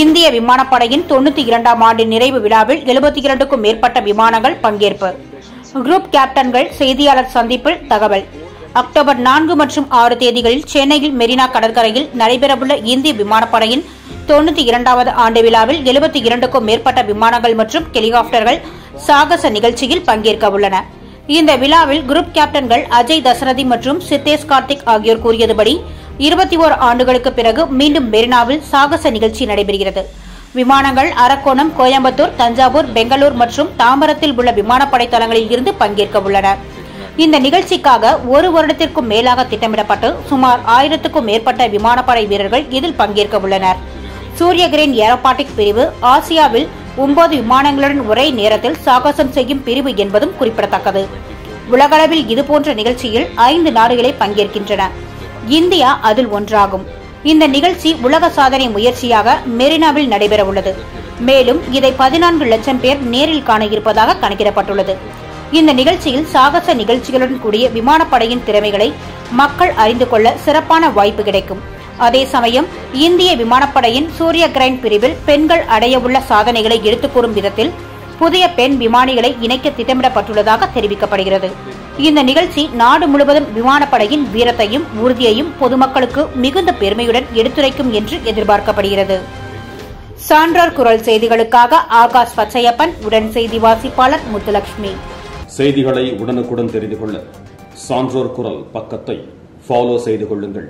இந்திய விமானப்படையின் தொண்ணூத்தி இரண்டாம் ஆண்டு நிறைவு விழாவில் எழுபத்தி இரண்டுக்கும் மேற்பட்ட விமானங்கள் பங்கேற்பு. குரூப் கேப்டன்கள் செய்தியாளர் சந்திப்பில் தகவல். அக்டோபர் நான்கு மற்றும் ஆறு தேதிகளில் சென்னையில் மெரினா கடற்கரையில் நடைபெறவுள்ள இந்திய விமானப்படையின் தொண்ணூத்தி இரண்டாவது ஆண்டு விழாவில் எழுபத்தி இரண்டுக்கும் மேற்பட்ட விமானங்கள் மற்றும் ஹெலிகாப்டர்கள் சாகச நிகழ்ச்சியில் பங்கேற்க உள்ளன. இந்த விழாவில் குரூப் கேப்டன்கள் அஜய் தசரதி மற்றும் சித்தேஷ் கார்த்திக் ஆகியோர் கூறியதுபடி இருபத்தி ஓர் ஆண்டுகளுக்கு பிறகு மீண்டும் மெரினாவில் சாகச நிகழ்ச்சி நடைபெறுகிறது. விமானங்கள் அரக்கோணம் கோயம்புத்தூர் தஞ்சாவூர் பெங்களூர் மற்றும் தாம்பரத்தில் உள்ள விமானப்படை தளங்களில் இருந்து பங்கேற்க உள்ளன. இந்த நிகழ்ச்சிக்காக ஒரு வருடத்திற்கும் மேலாக திட்டமிடப்பட்டு சுமார் ஆயிரத்துக்கும் மேற்பட்ட விமானப்படை வீரர்கள் இதில் பங்கேற்க உள்ளனர். சூரியகிரேன் ஏரோபாட்டிக் பிரிவு ஆசியாவில் ஒன்பது விமானங்களுடன் ஒரே நேரத்தில் சாகசம் செய்யும் பிரிவு என்பதும் குறிப்பிடத்தக்கது. உலகளவில் இதுபோன்ற நிகழ்ச்சியில் ஐந்து நாடுகளே பங்கேற்கின்றன. இந்தியா அதில் ஒன்றாகும். இந்த நிகழ்ச்சி உலக சாதனை முயற்சியாக மெரினாவில் நடைபெறவுள்ளது. மேலும் இதை பதினான்கு லட்சம் பேர் நேரில் காண இருப்பதாக கணக்கிடப்பட்டுள்ளது. இந்த நிகழ்ச்சியில் சாகச நிகழ்ச்சிகளுடன் கூடிய விமானப்படையின் திறமைகளை மக்கள் அறிந்து கொள்ள சிறப்பான வாய்ப்பு கிடைக்கும். அதே சமயம் இந்திய விமானப்படையின் சூரிய கிரைன் பிரிவில் பெண்கள் அடையவுள்ள சாதனைகளை எடுத்துக் கூறும் விதத்தில் புதிய பெண் விமானிகளை இணைக்க திட்டமிடப்பட்டுள்ளதாக தெரிவிக்கப்படுகிறது. இந்த நிகழ்ச்சி நாடு முழுவதும் விமானப்படையின் வீரத்தையும் உறுதியையும் பொதுமக்களுக்கு மிகுந்த பெருமையுடன் எடுத்துரைக்கும் என்று எதிர்பார்க்கப்படுகிறது. சான்றார் குரல் செய்திகளுக்காக ஆகாஷ் பச்சையப்பன் உடன் செய்தி வாசிப்பாளர் முத்துலட்சுமி. செய்திகளை உடனுக்குடன் தெரிந்து கொள்ள சான்றோர் குரல் பக்கத்தை ஃபாலோ செய்து கொள்ளுங்கள்.